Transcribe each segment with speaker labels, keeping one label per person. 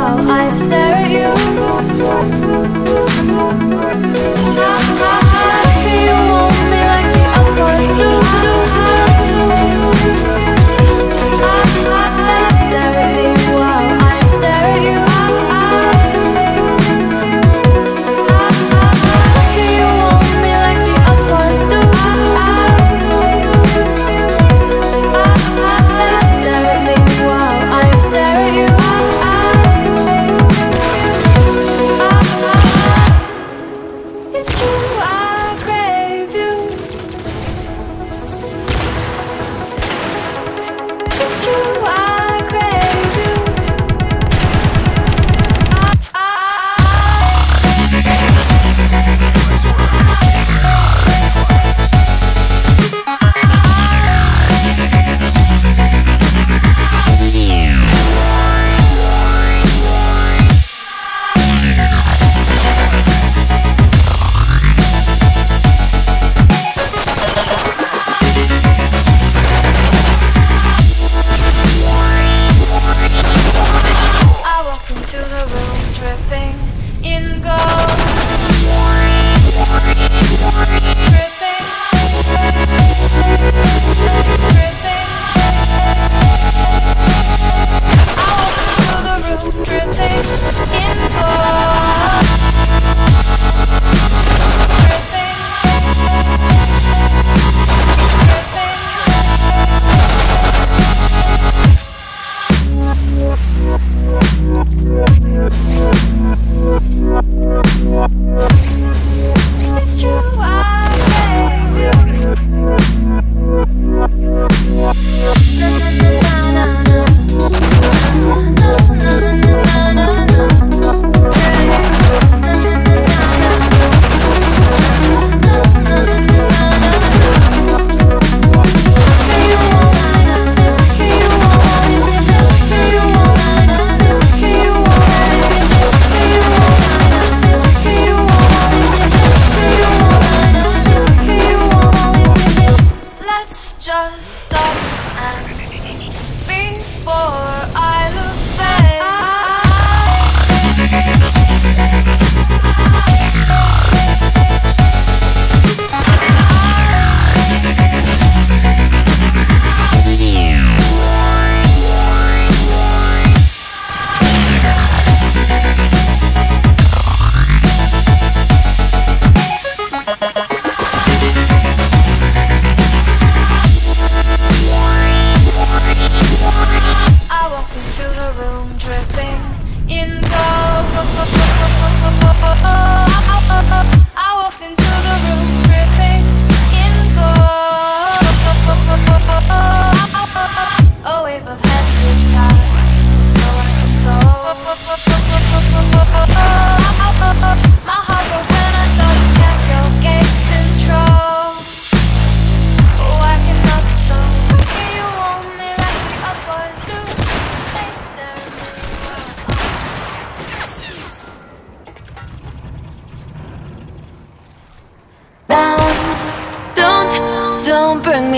Speaker 1: I stay.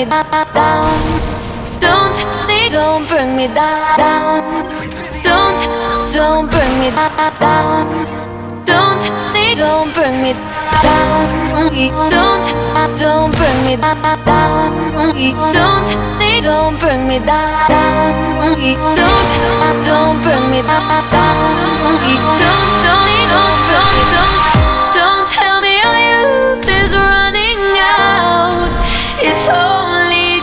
Speaker 1: me down. Don't, don't bring me down. Don't, don't bring me down. Don't, don't bring me down. Don't, don't bring me down. Don't, don't bring me down. Don't, don't bring me down. Don't, don't, don't bring me down. Don't tell me our youth is running out. It's all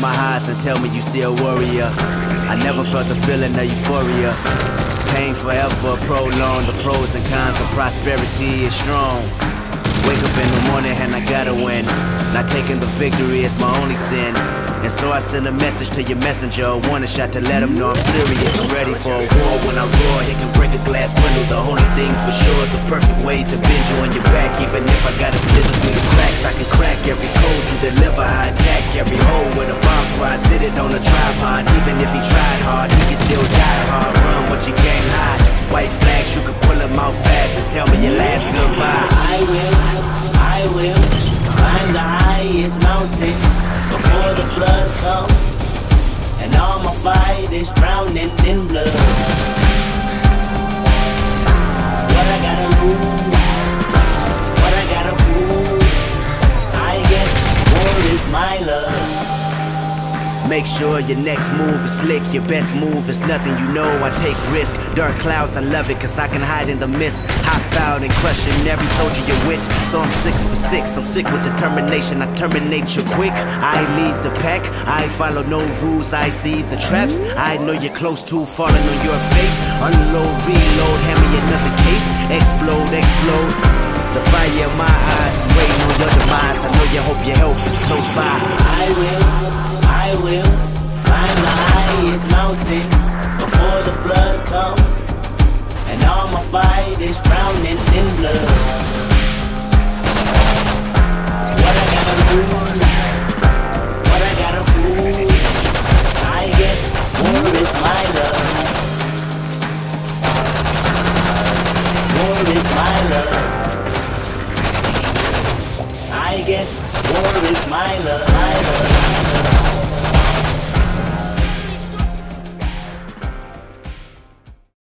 Speaker 2: My highs and tell me you see a warrior. I never felt the feeling of euphoria. Pain forever prolonged. The pros and cons of prosperity is strong. Wake up in the morning and I gotta win. Not taking the victory is my only sin. And so I send a message to your messenger, a warning shot to let him know I'm serious. I'm ready for a war. When I roar, it can break a glass window. The only thing for sure is the perfect way to bend you on your back. Even if I gotta slither through the cracks, I can crack every code you deliver. I attack every hole with a bomb squad. Sit it on a tripod. Even if he tried hard, he can still die hard. Run, but you can't hide. White flags, you can pull them out fast and tell me your last goodbye. I will, I will climb the highest mountain before the flood comes, and all my fight is drowning in blood. What I gotta lose, my love. Make sure your next move is slick, your best move is nothing you know. I take risk, dark clouds, I love it, cause I can hide in the mist. Hop out and crushing every soldier you wit. So I'm six for six, I'm sick with determination. I terminate you quick. I lead the pack, I follow no rules, I see the traps. I know you're close to falling on your face. Unload, reload, hand me another case. Explode, explode. The fire in my eyes waiting on your demise. Is